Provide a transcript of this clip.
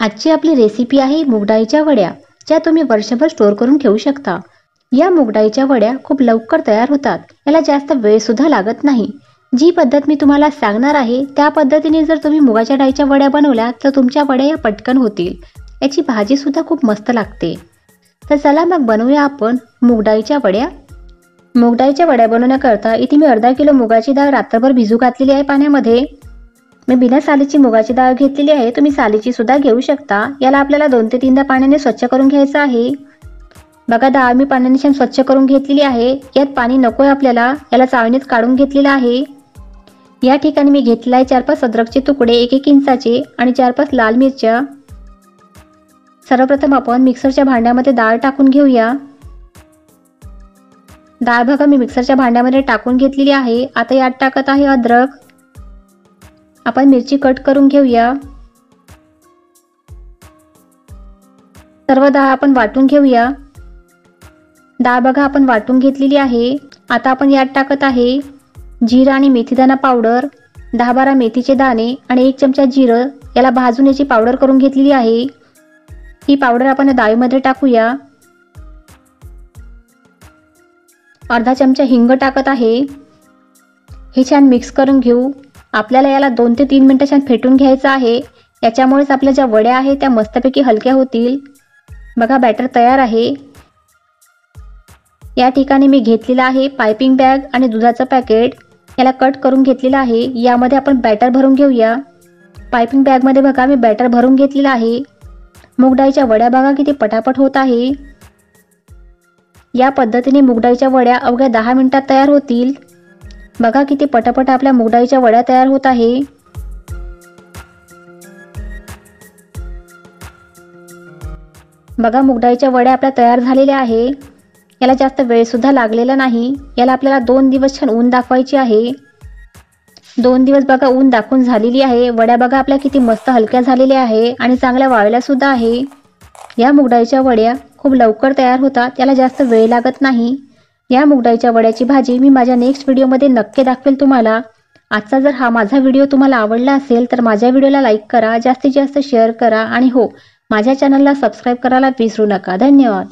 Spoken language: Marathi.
आजची आपली रेसिपी आहे मुगडाळीच्या वड्या ज्या तुम्ही वर्षभर स्टोअर करून ठेवू शकता. या मुगडाळीच्या वड्या खूप लवकर तयार होतात. याला जास्त वेळसुद्धा लागत नाही. जी पद्धत मी तुम्हाला सांगणार आहे त्या पद्धतीने जर तुम्ही मुगाच्या डाळीच्या वड्या बनवल्या तर तुमच्या वड्या या पटकन होतील. याची भाजीसुद्धा खूप मस्त लागते. तर चला मग बनवूया आपण मुगडाळीच्या वड्या. मुगडाळीच्या वड्या बनवण्याकरता इथे मी अर्धा किलो मुगाची डाळ रात्रभर भिजू घातलेली आहे पाण्यामध्ये. मी बिना सालीची मुगाची डाळ घेतलेली आहे तुम्ही सालीची सुद्धा घेऊ शकता. याला आपल्याला दोन ते तीनदा पाण्याने स्वच्छ करून घ्यायचं आहे. बघा डाळ मी पाण्याने छान स्वच्छ करून घेतलेली आहे. यात पाणी नको आहे आपल्याला याला चाळणीत काढून घेतलेलं आहे. या ठिकाणी मी घेतलेला आहे चार पाच अद्रकचे तुकडे एक एक इंचाचे आणि चार पाच लाल मिरच्या. सर्वप्रथम आपण मिक्सरच्या भांड्यामध्ये डाळ टाकून घेऊया. डाळ बघा मी मिक्सरच्या भांड्यामध्ये टाकून घेतलेली आहे. आता यात टाकत आहे अद्रक. आपण मिरची कट करून घेऊया. सर्व डाळ आपण वाटून घेऊया. डाळ बघा आपण वाटून घेतलेली आहे. आता आपण यात टाकत आहे जिरा आणि मेथीदाणा पावडर दहा बारा मेथीचे दाणे आणि एक चमचा जिरं. याला भाजून याची पावडर करून घेतलेली आहे. ही पावडर आपण डाळीमध्ये टाकूया. अर्धा चमचा हिंग टाकत आहे. हे छान मिक्स करून घेऊ. आपल्याला याला दोन ते तीन मिनटं छान फेटून घ्यायचं आहे. याच्यामुळेच आपल्या ज्या वड्या आहेत त्या मस्तपैकी हलक्या होतील. बघा बॅटर तयार आहे. या ठिकाणी मी घेतलेला आहे पायपिंग बॅग आणि दुधाचं पॅकेट याला कट करून घेतलेलं आहे. यामध्ये आपण बॅटर भरून घेऊया. पायपिंग बॅगमध्ये बघा मी बॅटर भरून घेतलेलं आहे. मुगडाळीच्या वड्या बघा किती पटापट होत आहे. या पद्धतीने मुगडाळीच्या वड्या अवघ्या दहा मिनिटात तयार होतील. बघा किती पटापट आपल्या मुगडाळीच्या वड्या तयार होत आहे. बघा मुगडाळीच्या वड्या आपल्या तयार झालेल्या आहे. याला जास्त वेळ सुद्धा लागलेला नाही. याला आपल्याला दोन दिवस छान ऊन दाखवायची आहे. दोन दिवस बघा ऊन दाखवून झालेली आहे. वड्या बघा आपल्या किती मस्त हलक्या झालेल्या आहे आणि चांगल्या वाळल्या सुद्धा आहे. या मुगडाळीच्या वड्या खूप लवकर तयार होतात. याला जास्त वेळ लागत नाही. या मुगडाईच्या वड्याची भाजी मी माझ्या नेक्स्ट व्हिडिओमध्ये नक्की दाखवेल तुम्हाला. आजचा जर हा माझा व्हिडिओ तुम्हाला आवडला असेल तर माझ्या व्हिडिओला लाईक करा जास्तीत जास्त शेअर करा आणि हो माझ्या चॅनलला सबस्क्राईब करायला विसरू नका. धन्यवाद.